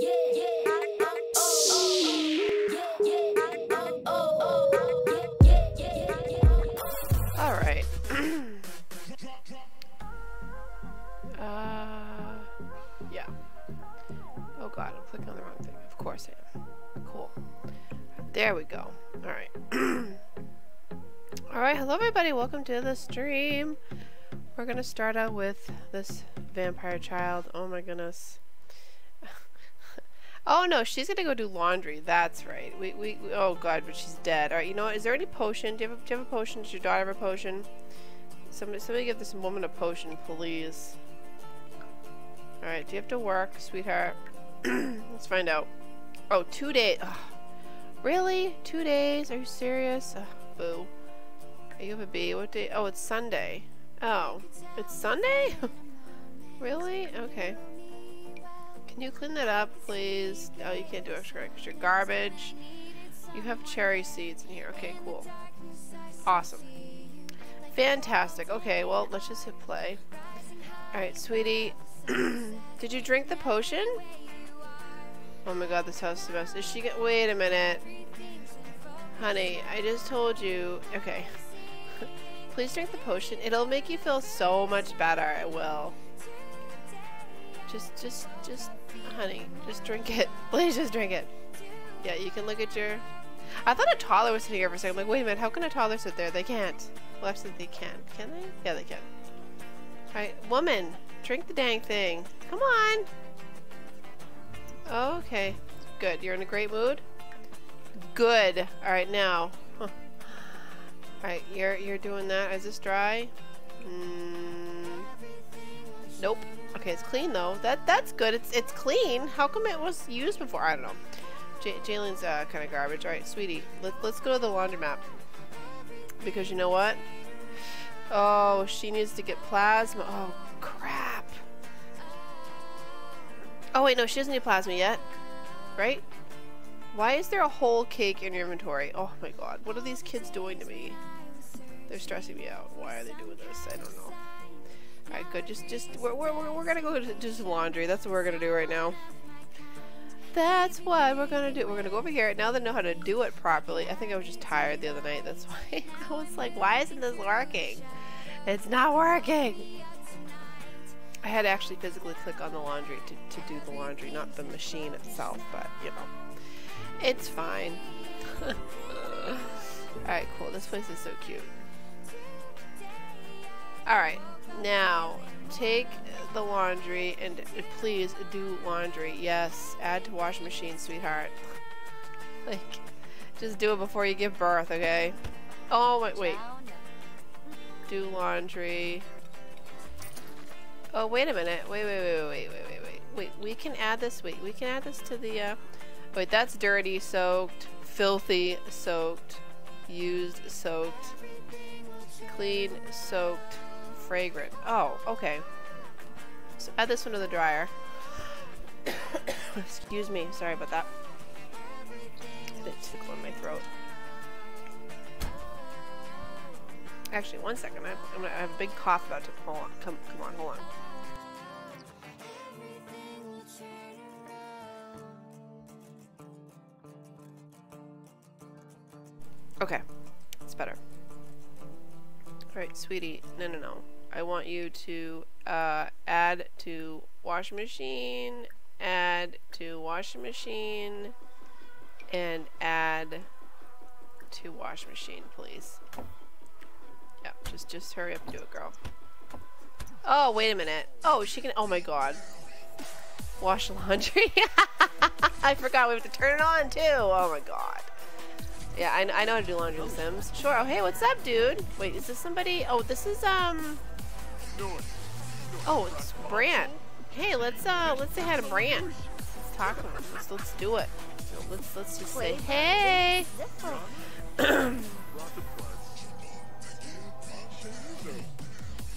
Alright. uh, yeah. Oh god, I'm clicking on the wrong thing. Of course I am. Cool. There we go. Alright. Alright, hello everybody. Welcome to the stream. We're gonna start out with this vampire child. Oh my goodness. Oh no, she's gonna go do laundry. That's right. We, we, oh god, but she's dead. Alright, you know what? Is there any potion? Do you, have a, do you have a potion? Does your daughter have a potion? Somebody, somebody give this woman a potion, please. Alright, do you have to work, sweetheart? Let's find out. Oh, two days. Really? Two days? Are you serious? Ugh, boo. Are you have a B? What day? Oh, it's Sunday. Oh, it's Sunday? really? Okay. Can you clean that up, please? Oh, you can't do extra you're garbage. You have cherry seeds in here. Okay, cool. Awesome. Fantastic. Okay, well, let's just hit play. Alright, sweetie. Did you drink the potion? Oh my god, this house is the best. Is she get- wait a minute. Honey, I just told you- okay. Please drink the potion. It'll make you feel so much better. It will. Just, just, just, honey, just drink it. Please just drink it. Yeah, you can look at your... I thought a toddler was sitting here for a second. I'm like, wait a minute, how can a toddler sit there? They can't. Well, actually, they can. Can they? Yeah, they can. Alright, woman, drink the dang thing. Come on. Okay, good. You're in a great mood? Good. Alright, now. Alright, you're you're doing that. Is this dry? Mm, nope. Okay, it's clean though. That that's good. It's it's clean. How come it was used before? I don't know. J Jalen's uh, kind of garbage. Alright, sweetie. Let, let's go to the laundromat. Because you know what? Oh, she needs to get plasma. Oh, crap. Oh, wait, no, she doesn't need plasma yet. Right? Why is there a whole cake in your inventory? Oh my god, what are these kids doing to me? They're stressing me out. Why are they doing this? I don't know. Alright, good. Just, just, we're, we're, we're gonna go to just laundry. That's what we're gonna do right now. That's what we're gonna do. We're gonna go over here. Now that I know how to do it properly. I think I was just tired the other night. That's why I was like, why isn't this working? It's not working! I had to actually physically click on the laundry to, to do the laundry, not the machine itself, but, you know. It's fine. Alright, cool. This place is so cute. Alright, now take the laundry and please do laundry. Yes, add to washing machine, sweetheart. like, just do it before you give birth, okay? Oh, wait, wait. Do laundry. Oh, wait a minute. Wait, wait, wait, wait, wait, wait, wait. Wait, we can add this. Wait, we can add this to the, uh... Wait, that's dirty, soaked, filthy, soaked, used, soaked, clean, soaked, fragrant. Oh, okay. So add this one to the dryer. Excuse me, sorry about that. It tickle in my throat. Actually, one second. I I have a big cough about to. Hold on. Come, come on. Hold on. Okay, it's better. Alright, sweetie. No, no, no. I want you to uh, add to washing machine, add to washing machine, and add to washing machine, please. Yeah, just just hurry up and do it, girl. Oh, wait a minute. Oh, she can. Oh my god. Wash laundry. I forgot we have to turn it on too. Oh my god. Yeah, I, I know how to do laundry in Sims. Sure. Oh, hey, what's up, dude? Wait, is this somebody? Oh, this is um. Oh, it's Brant. Hey, let's uh, let's say hi to Brant. Let's talk to him. Let's let's do it. Let's let's just say hey.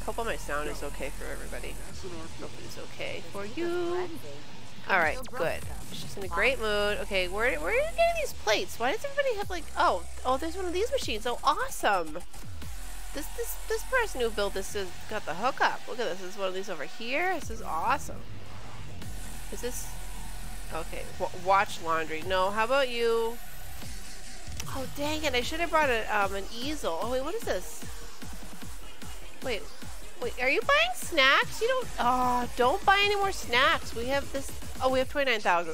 Hope all my sound is okay for everybody. Hope it's okay for you. Alright, good. She's in a great mood. Okay, where, where are you getting these plates? Why does everybody have like, oh, oh, there's one of these machines. Oh, awesome. This, this, this person who built this has got the hookup. Look at this. This is one of these over here. This is awesome. Is this, Okay, watch laundry. No, how about you? Oh, dang it. I should have brought a, um, an easel. Oh, wait, what is this? Wait, wait, are you buying snacks? You don't, oh, don't buy any more snacks. We have this, oh, we have 29,000.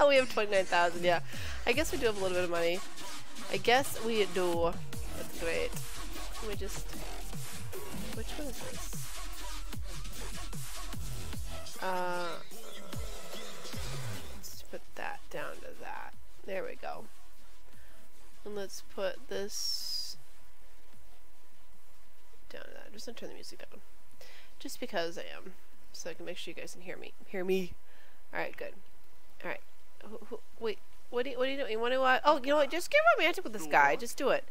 Oh, we have 29,000, yeah. I guess we do have a little bit of money. I guess we do. That's great. Let me just, which one is this? Uh, let's put that down to that. There we go. And let's put this down to that. I'm just gonna turn the music down. Just because I am. So I can make sure you guys can hear me. Hear me. Alright, good. Alright. Wait, what do you, what do you do? You want to, uh, oh, you know what? Just get romantic with this guy. Just do it.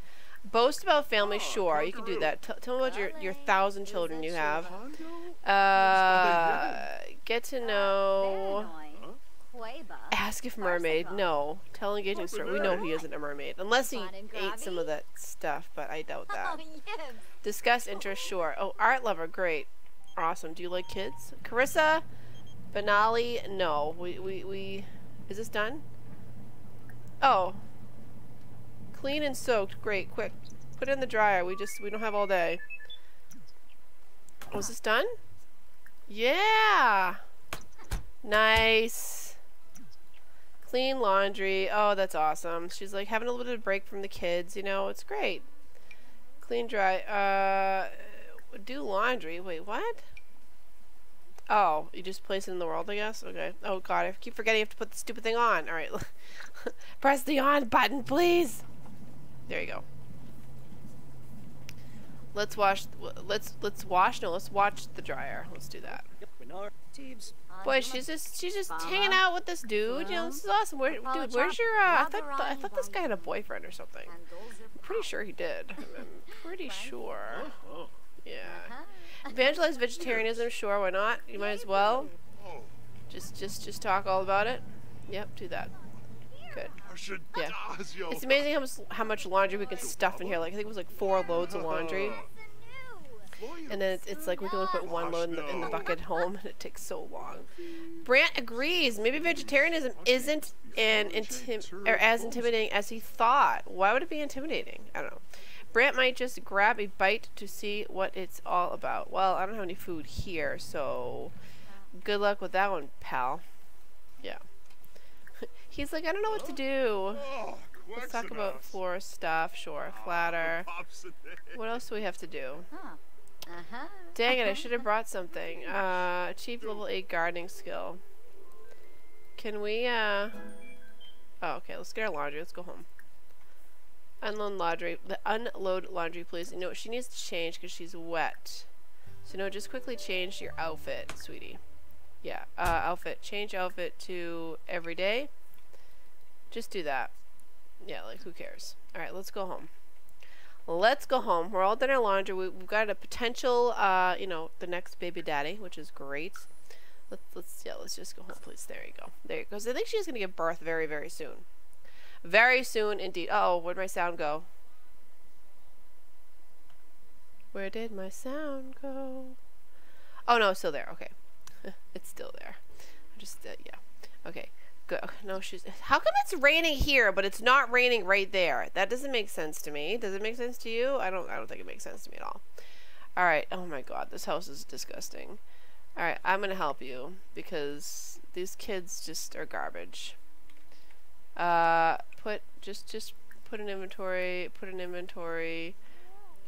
Boast about family, sure. You can do that. T tell me about your, your thousand children you have. Uh, get to know... Ask if mermaid. No. Tell engaging story. We know he isn't a mermaid. Unless he ate some of that stuff, but I doubt that. Discuss interest. Sure. Oh, art lover. Great. Awesome. Do you like kids? Carissa? Benali? No. We, we, we... Is this done? Oh. Clean and soaked. Great. Quick. Put it in the dryer. We just... We don't have all day. Was this done? Yeah! Nice. Clean laundry. Oh, that's awesome. She's like having a little bit of break from the kids, you know, it's great. Clean, dry. Uh, do laundry. Wait, what? Oh, you just place it in the world, I guess? Okay. Oh, God, I keep forgetting you have to put the stupid thing on. All right. Press the on button, please. There you go. Let's wash. Let's let's wash. No, let's watch the dryer. Let's do that. Boy, she's just she's just hanging out with this dude. You know, this is awesome. Where, dude, where's your? Uh, I thought I thought this guy had a boyfriend or something. I'm pretty sure he did. I'm pretty sure. Yeah. Evangelize vegetarianism. Sure, why not? You might as well. Just just just talk all about it. Yep, do that. Good. Yeah. It's amazing how much how much laundry we can stuff in here. Like I think it was like four loads of laundry. And then it's, it's like we can only put one load in the, in the bucket home, and it takes so long. Brant agrees. Maybe vegetarianism isn't an intim or as intimidating as he thought. Why would it be intimidating? I don't know. Brant might just grab a bite to see what it's all about. Well, I don't have any food here, so good luck with that one, pal. Yeah. He's like, I don't know what to do. Let's talk about floor stuff. Sure, flatter. What else do we have to do? Uh-huh. Dang it, I should have brought something. Uh, achieve level 8 gardening skill. Can we, uh... Oh, okay, let's get our laundry. Let's go home. Unload laundry. The unload laundry, please. You know what? She needs to change because she's wet. So, no, just quickly change your outfit, sweetie. Yeah, uh, outfit. Change outfit to everyday. Just do that. Yeah, like, who cares? Alright, let's go home let's go home. We're all done our laundry. We, have got a potential, uh, you know, the next baby daddy, which is great. Let's, let's, yeah, let's just go home, please. There you go. There you go. Because I think she's going to give birth very, very soon. Very soon indeed. Oh, where'd my sound go? Where did my sound go? Oh, no, still there. Okay. it's still there. Just, uh, yeah. Okay. Good. No, she's. How come it's raining here, but it's not raining right there? That doesn't make sense to me. Does it make sense to you? I don't. I don't think it makes sense to me at all. All right. Oh my God, this house is disgusting. All right, I'm gonna help you because these kids just are garbage. Uh, put just just put an inventory. Put an inventory.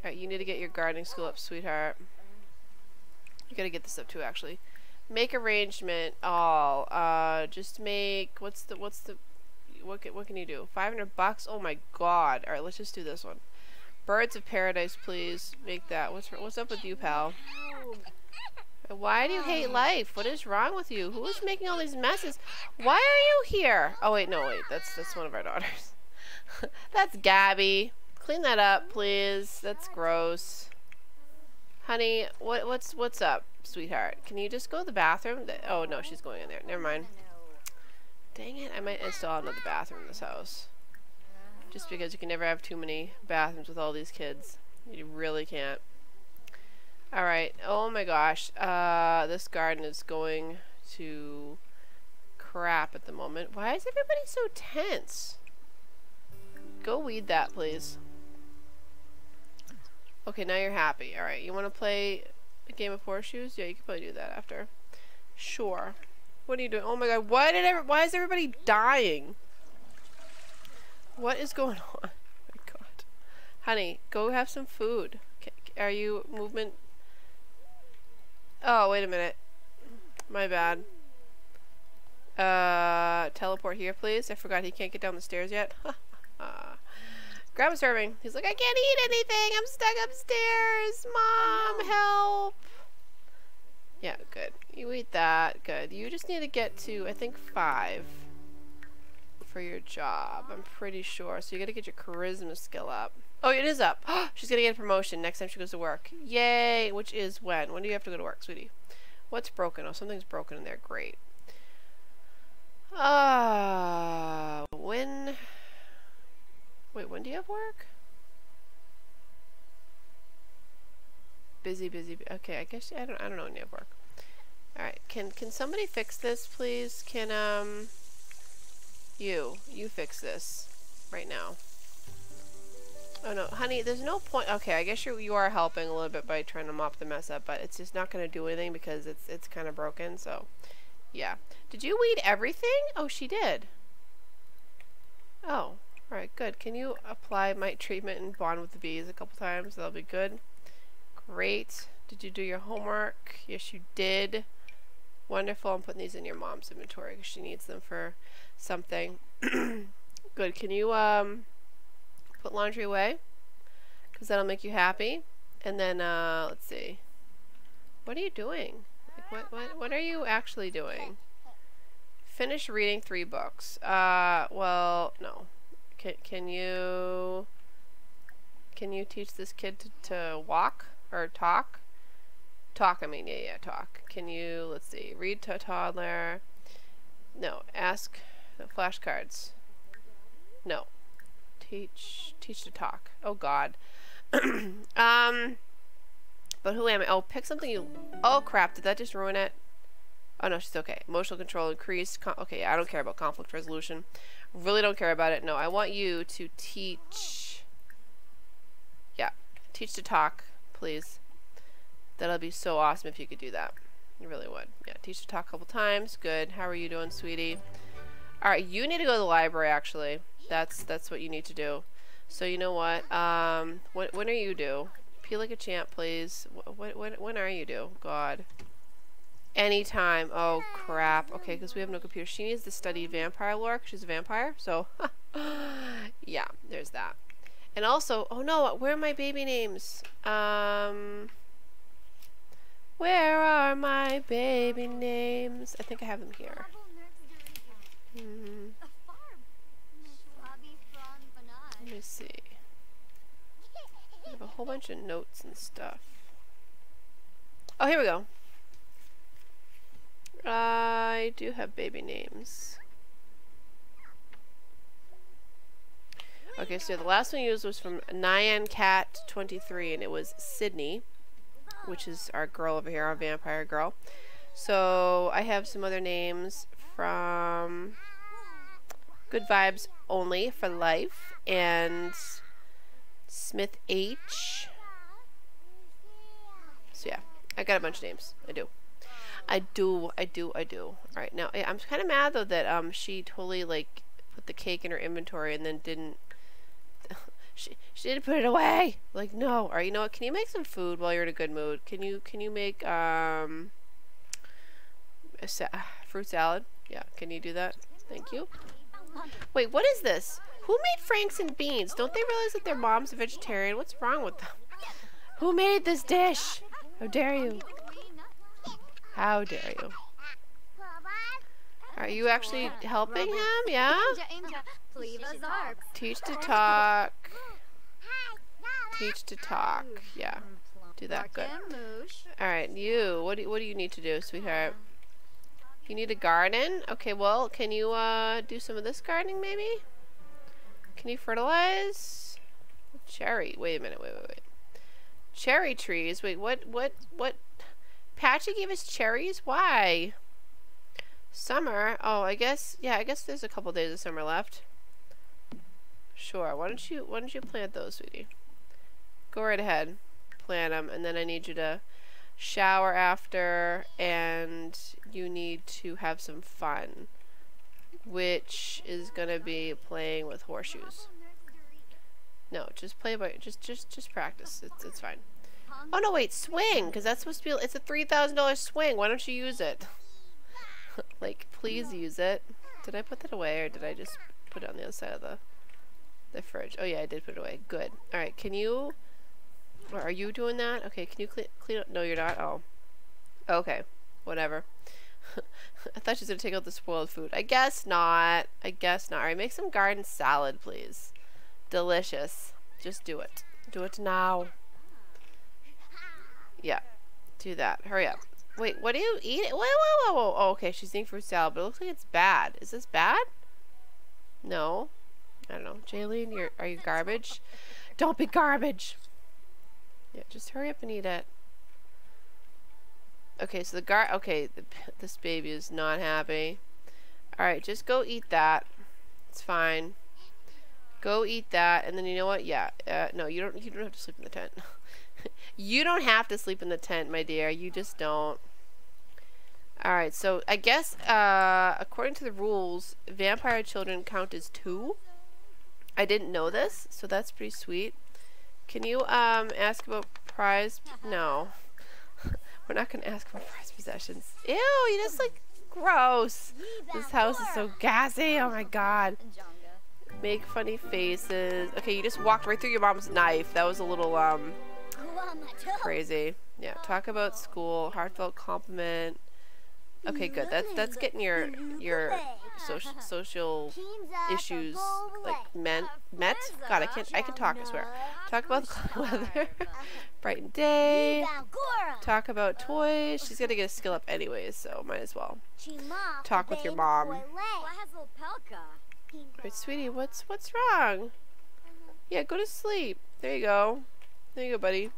All right, you need to get your gardening school up, sweetheart. You gotta get this up too, actually. Make arrangement. All. Uh, just make. What's the? What's the? What can, what can you do? 500 bucks? Oh my god. Alright, let's just do this one. Birds of Paradise, please. Make that. What's what's up with you, pal? Why do you oh, hate life? What is wrong with you? Who is making all these messes? Why are you here? Oh wait, no, wait. That's that's one of our daughters. that's Gabby. Clean that up, please. That's gross. Honey, what what's what's up? sweetheart. Can you just go to the bathroom? Oh, no, she's going in there. Never mind. Dang it, I might install another bathroom in this house. Just because you can never have too many bathrooms with all these kids. You really can't. Oh my gosh. Uh, this garden is going to crap at the moment. Why is everybody so tense? Go weed that, please. Okay, now you're happy. Alright, you want to play a game of horseshoes? Yeah, you can probably do that after. Sure. What are you doing? Oh my god, why did ever why is everybody dying? What is going on? Oh my god. Honey, go have some food. Are you movement? Oh, wait a minute. My bad. Uh, teleport here, please. I forgot he can't get down the stairs yet. Grab a serving. He's like, I can't eat anything. I'm stuck upstairs. Mom, help. Yeah, good. You eat that. Good. You just need to get to, I think, five for your job. I'm pretty sure. So you got to get your charisma skill up. Oh, it is up. She's going to get a promotion next time she goes to work. Yay! Which is when? When do you have to go to work, sweetie? What's broken? Oh, something's broken in there. Great. Ah, uh, when... Wait, when do you have work? Busy, busy. Okay, I guess I don't. I don't know when you have work. All right. Can can somebody fix this, please? Can um. You you fix this right now. Oh no, honey. There's no point. Okay, I guess you you are helping a little bit by trying to mop the mess up, but it's just not going to do anything because it's it's kind of broken. So, yeah. Did you weed everything? Oh, she did. Oh, Alright, good. Can you apply mite treatment and bond with the bees a couple times? That'll be good. Great. Did you do your homework? Yes, you did. Wonderful. I'm putting these in your mom's inventory because she needs them for something. good. Can you um, put laundry away? Because that'll make you happy. And then, uh, let's see. What are you doing? Like, what, what, what are you actually doing? Finish reading three books. Uh, well, no. Can, can you can you teach this kid to, to walk or talk? Talk, I mean, yeah, yeah, talk. Can you, let's see, read to a toddler? No, ask flashcards. No. Teach, teach to talk. Oh, God. um, but who am I? Oh, pick something you, oh, crap, did that just ruin it? Oh, no, she's okay. Emotional control increased. okay, I don't care about conflict resolution. Really don't care about it. No, I want you to teach. Yeah, teach to talk, please. That'll be so awesome if you could do that. You really would. Yeah, teach to talk a couple times. Good. How are you doing, sweetie? All right, you need to go to the library. Actually, that's that's what you need to do. So you know what? Um, when when are you due? Peel like a champ, please. What when when are you due? God. Anytime. Oh, crap. Okay, because we have no computer. She needs to study vampire lore she's a vampire. So, yeah, there's that. And also, oh no, where are my baby names? Um, where are my baby names? I think I have them here. Hmm. Let me see. I have a whole bunch of notes and stuff. Oh, here we go. I do have baby names. Okay, so the last one I used was from Nyan Cat 23, and it was Sydney, which is our girl over here, our vampire girl. So I have some other names from Good Vibes Only for Life and Smith H. So yeah, I got a bunch of names. I do. I do, I do, I do. Alright, now, I'm kind of mad, though, that um she totally, like, put the cake in her inventory and then didn't... she, she didn't put it away! Like, no. Alright, you know what? Can you make some food while you're in a good mood? Can you, can you make, um... A sa fruit salad? Yeah, can you do that? Thank you. Wait, what is this? Who made Franks and beans? Don't they realize that their mom's a vegetarian? What's wrong with them? Who made this dish? How dare you? How dare you? Are you actually helping him? Yeah? Teach to talk. Teach to talk. Yeah. Do that. Good. Alright, you. What do, what do you need to do, sweetheart? You need a garden? Okay, well, can you uh, do some of this gardening, maybe? Can you fertilize? Cherry. Wait a minute. Wait, wait, wait. Cherry trees. Wait, what, what, what Patchy gave us cherries? Why? Summer? Oh, I guess, yeah, I guess there's a couple days of summer left. Sure, why don't you, why don't you plant those, sweetie? Go right ahead. Plant them, and then I need you to shower after, and you need to have some fun. Which is gonna be playing with horseshoes. No, just play by, just, just, just practice. It's, it's fine. Oh no, wait, swing, because that's supposed to be, it's a $3,000 swing. Why don't you use it? like, please use it. Did I put that away or did I just put it on the other side of the the fridge? Oh yeah, I did put it away. Good. Alright, can you... Are you doing that? Okay, can you clean, clean up? No, you're not? Oh. Okay. Whatever. I thought she was going to take out the spoiled food. I guess not. I guess not. Alright, make some garden salad, please. Delicious. Just do it. Do it now. Yeah. Do that. Hurry up. Wait, what are you eating? Whoa, whoa, whoa, whoa. Oh, okay, she's eating fruit salad, but it looks like it's bad. Is this bad? No. I don't know. Jaylene, you're, are you garbage? Don't be garbage! Yeah, just hurry up and eat it. Okay, so the gar- okay, the, this baby is not happy. Alright, just go eat that. It's fine. Go eat that, and then you know what? Yeah, uh, no, you don't, you don't have to sleep in the tent. you don't have to sleep in the tent, my dear. You just don't. Alright, so I guess, uh, according to the rules, vampire children count as two. I didn't know this, so that's pretty sweet. Can you, um, ask about prize? No. We're not going to ask for prize possessions. Ew, you just, like, gross. This house is so gassy. Oh, my God. Make funny faces. Okay, you just walked right through your mom's knife. That was a little, um, crazy. Yeah, talk about school. Heartfelt compliment. Okay, good. That's that's getting your your social social issues like met met. God, I can't. I can talk. I swear. Talk about the weather. Brighten day. Talk about toys. She's gonna get a skill up anyways, so might as well. Talk with your mom. Wait, sweetie, what's what's wrong? Yeah, go to sleep. There you go. There you go, buddy.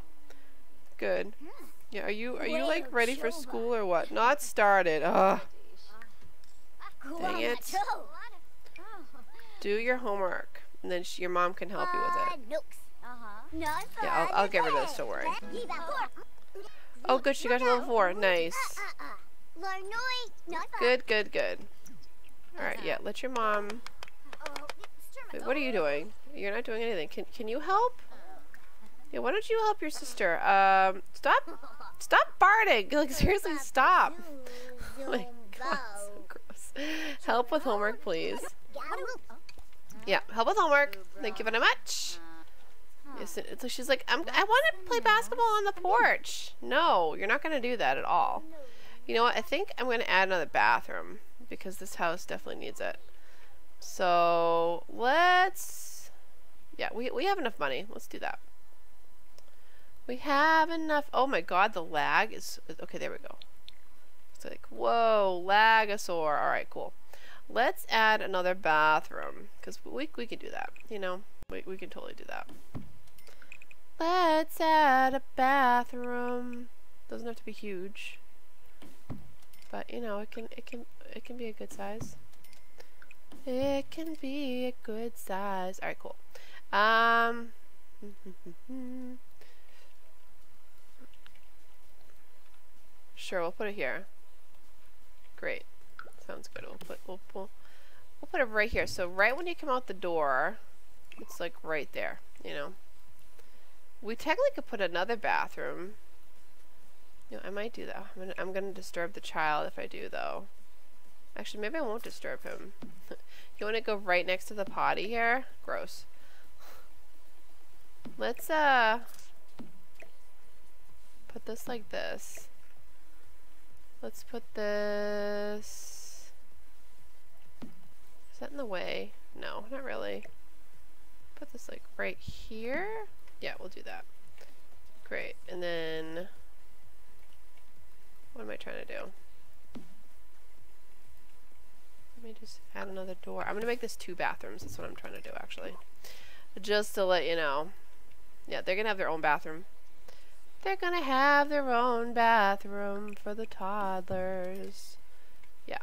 Good. Yeah, are you are you like ready for school or what? Not started. Ugh. Dang it. Do your homework, and then your mom can help you with it. Yeah, I'll, I'll get rid of this, don't worry. Oh, good, she got to level 4. Nice. Good, good, good. Alright, yeah, let your mom... Wait, what are you doing? You're not doing anything. Can, can you help? Yeah, why don't you help your sister? Um, stop, stop farting. Like, seriously, stop. oh my god. Help with homework, please. Yeah, help with homework. Thank you very much. Yes, so she's like, I'm, I want to play basketball on the porch. No, you're not going to do that at all. You know what? I think I'm going to add another bathroom because this house definitely needs it. So let's, yeah, we, we have enough money. Let's do that. We have enough. Oh my god, the lag is... Okay, there we go. Like, whoa, Lagosaur. Alright, cool. Let's add another bathroom. Because we, we can do that, you know? We, we can totally do that. Let's add a bathroom. Doesn't have to be huge. But, you know, it can, it can, it can be a good size. It can be a good size. Alright, cool. Um... Sure, we'll put it here. Great. Sounds good. We'll put we'll, we'll, we'll put it right here. So right when you come out the door, it's like right there, you know. We technically could put another bathroom. You know, I might do that. I'm gonna, I'm gonna disturb the child if I do though. Actually, maybe I won't disturb him. you want to go right next to the potty here? Gross. Let's uh put this like this. Let's put this... Is that in the way? No, not really. Put this like right here. Yeah, we'll do that. Great. And then... What am I trying to do? Let me just add another door. I'm going to make this two bathrooms. That's what I'm trying to do, actually. Just to let you know. Yeah, they're going to have their own bathroom. They're gonna have their own bathroom for the toddlers. Yeah.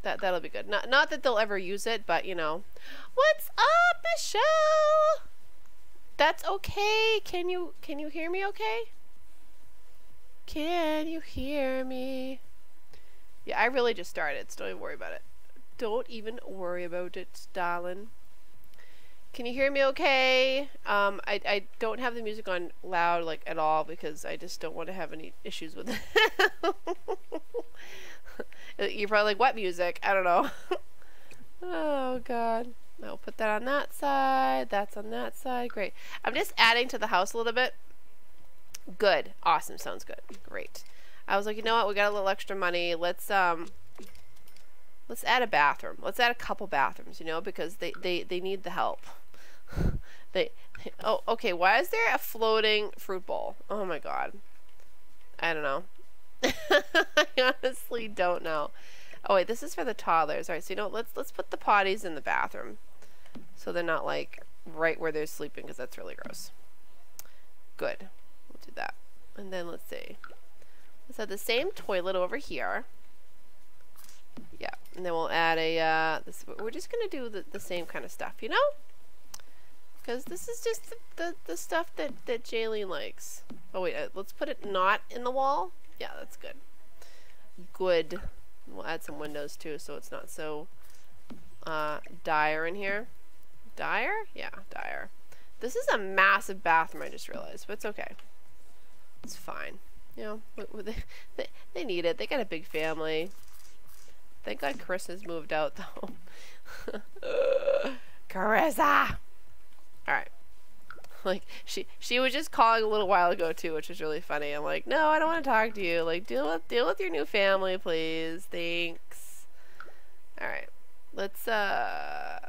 That that'll be good. Not not that they'll ever use it, but you know. What's up, Michelle? That's okay. Can you can you hear me okay? Can you hear me? Yeah, I really just started, so don't even worry about it. Don't even worry about it, darling. Can you hear me okay? Um, I, I don't have the music on loud, like, at all, because I just don't want to have any issues with it. You're probably like, what music? I don't know. oh, God. I'll put that on that side. That's on that side. Great. I'm just adding to the house a little bit. Good. Awesome. Sounds good. Great. I was like, you know what? We got a little extra money. Let's, um, let's add a bathroom. Let's add a couple bathrooms, you know, because they, they, they need the help. They, oh, okay. Why is there a floating fruit bowl? Oh my God. I don't know. I honestly don't know. Oh wait, this is for the toddlers. All right, so you know, let's let's put the potties in the bathroom, so they're not like right where they're sleeping, because that's really gross. Good, we'll do that. And then let's see. Let's have the same toilet over here. Yeah, and then we'll add a. Uh, this. We're just gonna do the, the same kind of stuff, you know? Because this is just the, the, the stuff that that Jaylene likes. Oh wait, uh, let's put it not in the wall. Yeah, that's good. Good. We'll add some windows too so it's not so uh, dire in here. Dire? Yeah, dire. This is a massive bathroom, I just realized, but it's okay. It's fine. You know, they, they, they need it. They got a big family. Thank God Chris has moved out, though. Carissa! Alright. Like she she was just calling a little while ago too, which was really funny. I'm like, no, I don't want to talk to you. Like deal with deal with your new family, please. Thanks. All right, let's. uh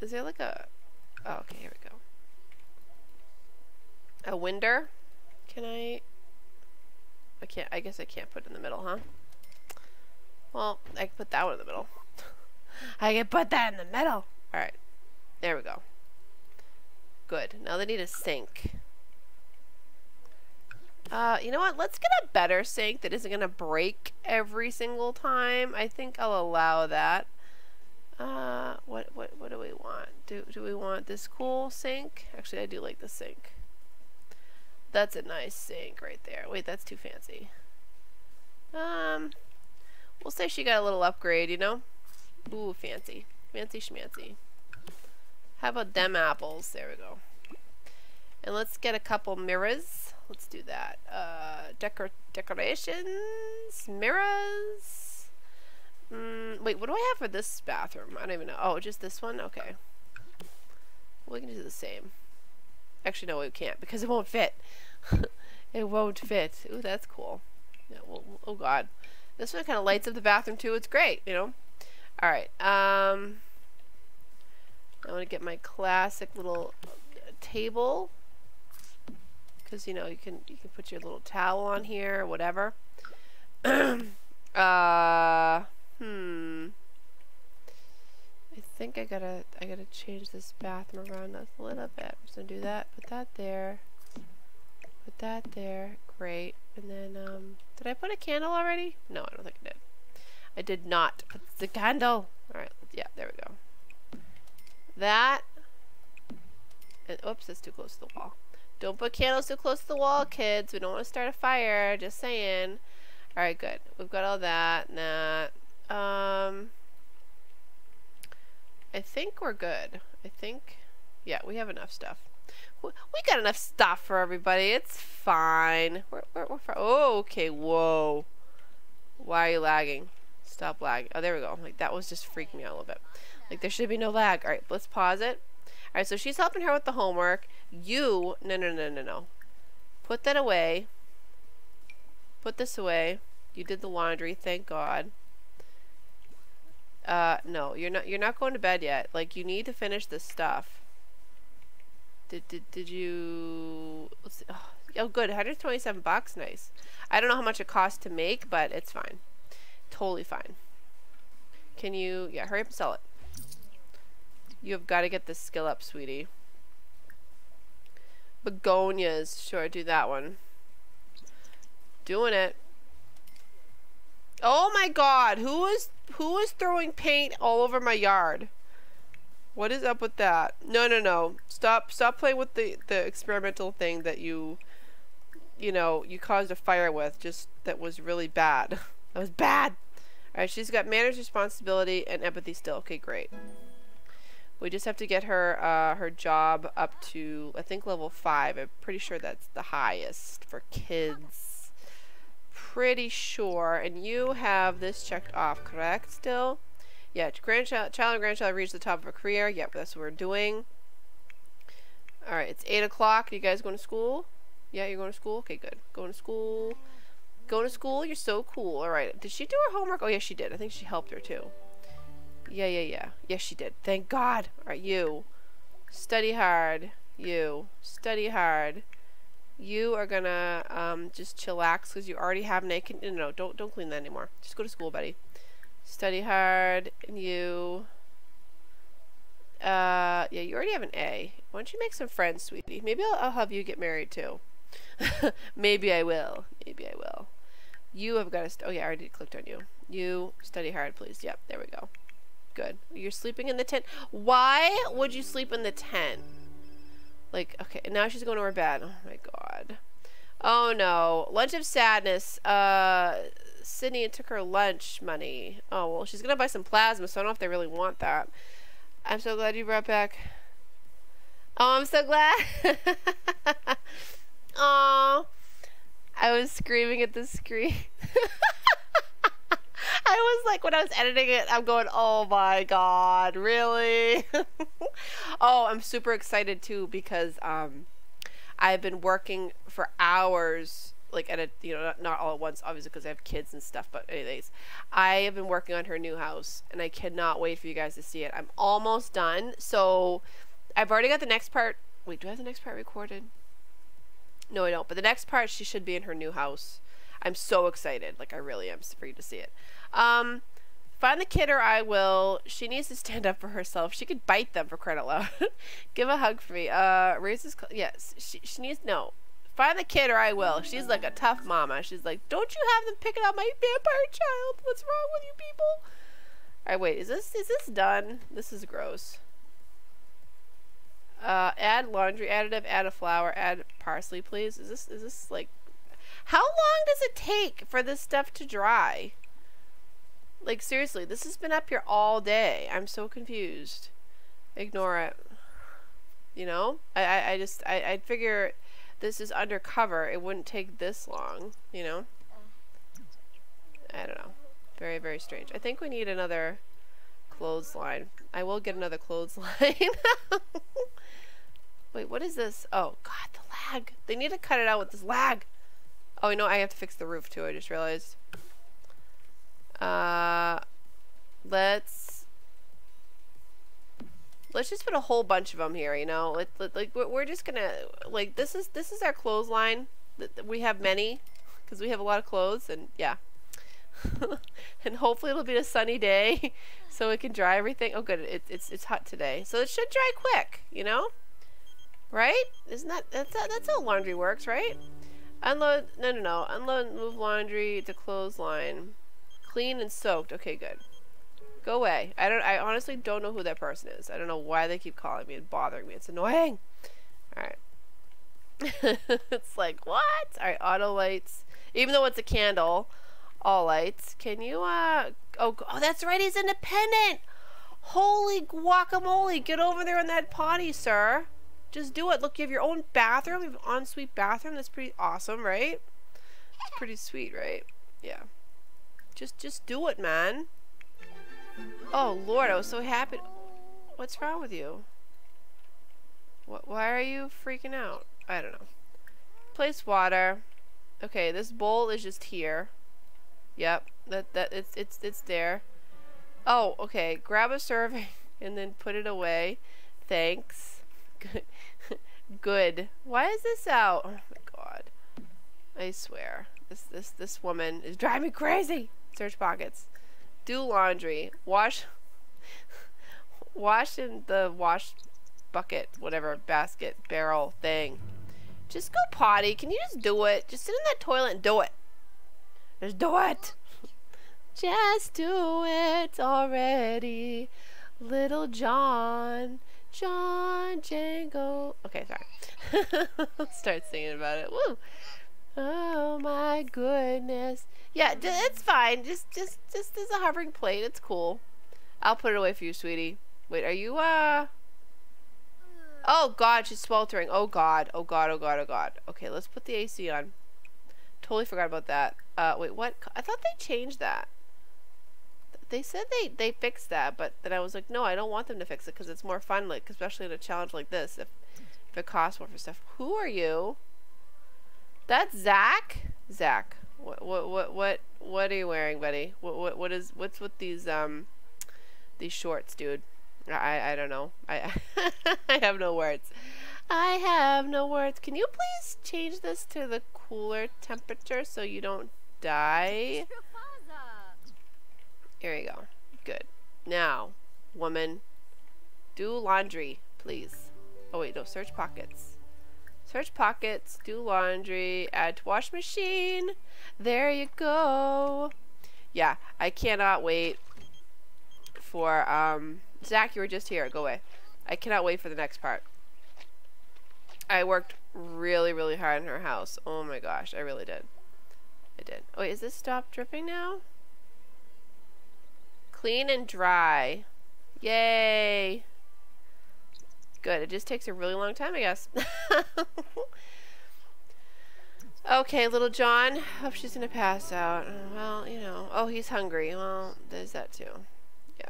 Is there like a? Oh, okay, here we go. A winder? Can I? I can't. I guess I can't put it in the middle, huh? Well, I can put that one in the middle. I can put that in the middle. All right, there we go. Good. Now they need a sink. Uh, you know what? Let's get a better sink that isn't going to break every single time. I think I'll allow that. Uh, what, what, what do we want? Do, do we want this cool sink? Actually, I do like the sink. That's a nice sink right there. Wait, that's too fancy. Um, we'll say she got a little upgrade, you know? Ooh, fancy. Fancy schmancy. How about them apples? There we go. And let's get a couple mirrors. Let's do that. Uh, decor decorations, mirrors. Mm, wait, what do I have for this bathroom? I don't even know. Oh, just this one? Okay. we can do the same. Actually, no, we can't because it won't fit. it won't fit. Ooh, that's cool. Yeah, well, oh, God. This one kind of lights up the bathroom, too. It's great, you know? All right. Um... I want to get my classic little table because you know you can you can put your little towel on here or whatever. uh, hmm. I think I gotta I gotta change this bathroom around a little bit. I'm just gonna do that. Put that there. Put that there. Great. And then um, did I put a candle already? No, I don't think I did. I did not put the candle. All right. Yeah, there we go. That. And, oops, it's too close to the wall. Don't put candles too close to the wall, kids. We don't want to start a fire. Just saying. Alright, good. We've got all that and that. Um, I think we're good. I think, yeah, we have enough stuff. We got enough stuff for everybody. It's fine. We're, we're, we're oh, okay. Whoa. Why are you lagging? Stop lagging. Oh, there we go. Like, that was just freaking me out a little bit. Like, there should be no lag. All right, let's pause it. All right, so she's helping her with the homework. You, no, no, no, no, no. Put that away. Put this away. You did the laundry, thank God. Uh, no, you're not, you're not going to bed yet. Like, you need to finish this stuff. Did, did, did you. Oh, oh, good, 127 bucks, nice. I don't know how much it costs to make, but it's fine. Totally fine. Can you, yeah, hurry up and sell it. You have got to get this skill up, sweetie. Begonias. Sure, do that one. Doing it. Oh my god, who was who is throwing paint all over my yard? What is up with that? No, no, no. Stop stop playing with the the experimental thing that you you know, you caused a fire with just that was really bad. that was bad. All right, she's got manners, responsibility, and empathy still. Okay, great. We just have to get her uh, her job up to I think level five. I'm pretty sure that's the highest for kids. Pretty sure. And you have this checked off, correct? Still. Yeah, grandchild, child and grandchild reach the top of a career. Yep, that's what we're doing. Alright, it's 8 o'clock. You guys going to school? Yeah, you're going to school? Okay, good. Going to school. Going to school? You're so cool. Alright, did she do her homework? Oh, yes, she did. I think she helped her, too. Yeah, yeah, yeah. Yes, she did. Thank God. Alright, you. Study hard. You. Study hard. You are gonna um, just chillax because you already have naked. No, no, don't don't clean that anymore. Just go to school, buddy. Study hard, and you... Uh, yeah, you already have an A. Why don't you make some friends, sweetie? Maybe I'll, I'll have you get married, too. Maybe I will. Maybe I will. You have got to... oh, yeah, I already clicked on you. You, study hard, please. Yep, there we go. Good. You're sleeping in the tent. Why would you sleep in the tent? Like, okay, now she's going to her bed. Oh, my God. Oh, no. Lunch of sadness. Uh... Sydney took her lunch money. Oh, well, she's going to buy some plasma, so I don't know if they really want that. I'm so glad you brought back... Oh, I'm so glad. Oh, I was screaming at the screen. I was like, when I was editing it, I'm going, oh my god, really? oh, I'm super excited too because um, I've been working for hours like at a you know not, not all at once obviously because I have kids and stuff but anyways I have been working on her new house and I cannot wait for you guys to see it. I'm almost done. So I've already got the next part wait do I have the next part recorded? No I don't but the next part she should be in her new house. I'm so excited like I really am for you to see it um Find the kid or I will. She needs to stand up for herself. She could bite them for credit loud. Give a hug for me. Uh, raise raises. Yes, she, she needs. No, Find the kid or I will. She's like a tough mama. She's like, don't you have them picking out my vampire child? What's wrong with you people? Alright, wait. Is this is this done? This is gross. Uh, add laundry additive, add a flower, add parsley, please. Is this is this like how long does it take for this stuff to dry? Like seriously, this has been up here all day. I'm so confused. Ignore it. You know? I I, I just I I figure this is undercover, it wouldn't take this long, you know? I don't know. Very, very strange. I think we need another clothesline. I will get another clothesline. Wait, what is this? Oh, God, the lag. They need to cut it out with this lag. Oh, you know, I have to fix the roof, too. I just realized. Uh, let's let's just put a whole bunch of them here, you know? Like, we're just gonna, like, this is, this is our clothesline. We have many, because we have a lot of clothes, and yeah. and hopefully it'll be a sunny day, so it can dry everything. Oh, good, it, it's, it's hot today. So it should dry quick, you know? Right? Isn't that, that's, that's how laundry works, right? Unload, no, no, no. Unload, move laundry to clothesline. Clean and soaked. Okay, good. Go away. I don't. I honestly don't know who that person is. I don't know why they keep calling me and bothering me. It's annoying. All right. it's like what? All right. Auto lights. Even though it's a candle, all lights. Can you? Uh. Oh. Oh, that's right. He's independent. Holy guacamole! Get over there in that potty, sir. Just do it. Look, you have your own bathroom. You have an ensuite bathroom. That's pretty awesome, right? It's pretty sweet, right? Yeah. Just, just do it, man. Oh, Lord, I was so happy. What's wrong with you? What, why are you freaking out? I don't know. Place water. Okay, this bowl is just here. Yep, that that it's it's it's there. Oh, okay. Grab a serving and then put it away. Thanks. Good. Good. Why is this out? Oh my god. I swear. This this this woman is driving me crazy. Search pockets do laundry, wash, wash in the wash bucket, whatever, basket, barrel thing. Just go potty. Can you just do it? Just sit in that toilet and do it. Just do it. Just do it already. Little John. John Django. Okay, sorry. Start singing about it. Woo. Oh my goodness. Yeah, it's fine. Just, just, just as a hovering plate. It's cool. I'll put it away for you, sweetie. Wait, are you, uh... Oh god, she's sweltering. Oh god. Oh god, oh god, oh god. Okay, let's put the AC on. Totally forgot about that. Uh, wait, what? I thought they changed that. They said they, they fixed that, but then I was like, no, I don't want them to fix it because it's more fun, like, especially in a challenge like this, if, if it costs more for stuff. Who are you? That's Zach? Zach. What, what, what, what, what are you wearing, buddy? What, what, what is, what's with these, um, these shorts, dude? I, I don't know. I, I have no words. I have no words. Can you please change this to the cooler temperature so you don't die? Here you go. Good. Now, woman, do laundry, please. Oh wait, no, search pockets. Search pockets, do laundry, add to wash machine. There you go. Yeah, I cannot wait for, um, Zach, you were just here. Go away. I cannot wait for the next part. I worked really, really hard in her house. Oh my gosh, I really did. I did. Oh, wait, is this stop dripping now? Clean and dry. Yay. Good. It just takes a really long time, I guess. okay, little John. Hope she's going to pass out. Well, you know. Oh, he's hungry. Well, there's that too. Yeah.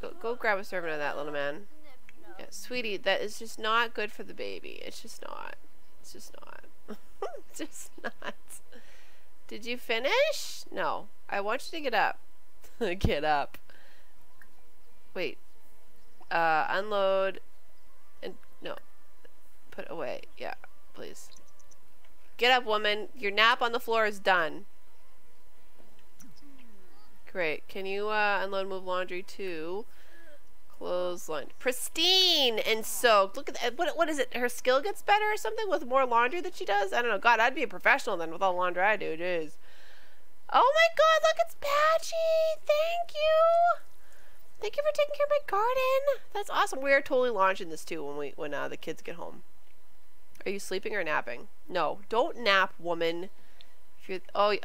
Go, go grab a serving of that, little man. Yeah, sweetie, that is just not good for the baby. It's just not. It's just not. it's just not. Did you finish? No. I want you to get up. get up. Wait. Uh, unload. No. Put away. Yeah, please. Get up, woman. Your nap on the floor is done. Great. Can you uh, unload move laundry too? Clothesline. Pristine and soaked. Look at that. What, what is it? Her skill gets better or something with more laundry that she does? I don't know. God, I'd be a professional then with all the laundry I do. Jeez. Oh my god, look, it's Patchy. Thank you. Thank you for taking care of my garden. That's awesome. We are totally launching this too when we when uh, the kids get home. Are you sleeping or napping? No, don't nap, woman. If you oh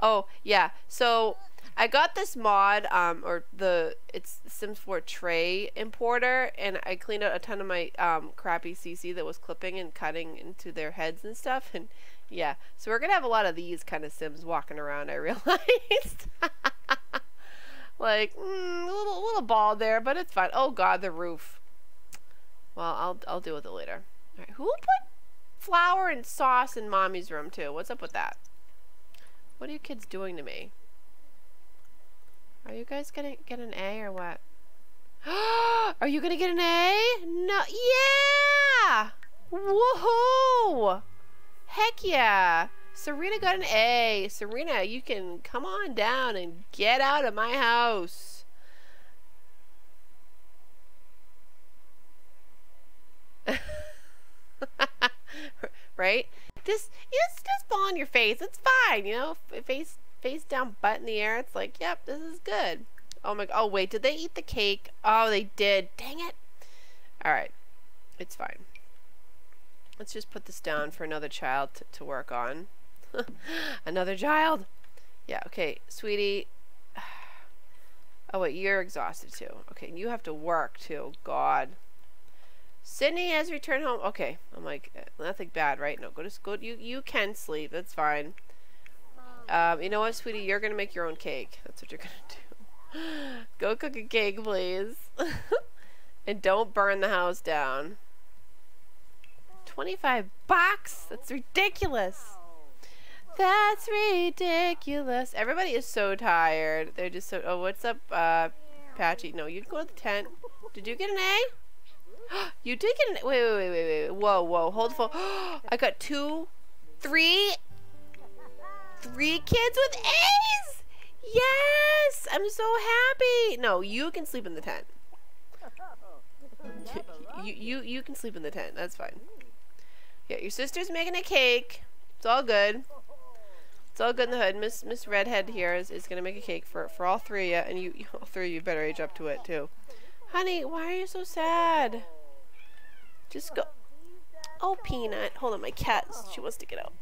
oh yeah. So I got this mod, um, or the it's Sims 4 tray importer, and I cleaned out a ton of my um, crappy CC that was clipping and cutting into their heads and stuff, and yeah, so we're gonna have a lot of these kind of Sims walking around. I realized, like mm, a little little bald there, but it's fine. Oh God, the roof. Well, I'll I'll deal with it later. All right, who put flour and sauce in mommy's room too? What's up with that? What are you kids doing to me? Are you guys gonna get an A or what? Are you gonna get an A? No. Yeah! Woohoo! Heck yeah! Serena got an A. Serena, you can come on down and get out of my house. right? Just, just, just fall on your face. It's fine, you know. Face face down butt in the air. It's like, yep, this is good. Oh my, oh wait, did they eat the cake? Oh, they did. Dang it. All right, it's fine. Let's just put this down for another child to work on. another child. Yeah, okay, sweetie. Oh wait, you're exhausted too. Okay, you have to work too. God. Sydney has returned home. Okay, I'm like nothing bad, right? No, go to school. You you can sleep. That's fine. Um, you know what, sweetie? You're gonna make your own cake. That's what you're gonna do. Go cook a cake, please. and don't burn the house down. 25 bucks? That's ridiculous. That's ridiculous. Everybody is so tired. They're just so... Oh, what's up, uh, Patchy? No, you can go to the tent. Did you get an A? you did get an... Wait, wait, wait, wait, wait. Whoa, whoa. Hold the phone. I got two, three, three kids with A's! Yes! I'm so happy! No, you can sleep in the tent. you, you, you can sleep in the tent. That's fine. Yeah, your sister's making a cake. It's all good. It's all good in the hood. Miss Miss Redhead here is, is gonna make a cake for for all three of you, and you all three of you better age up to it too. Honey, why are you so sad? Just go. Oh, Peanut. Hold on, my cat. She wants to get out.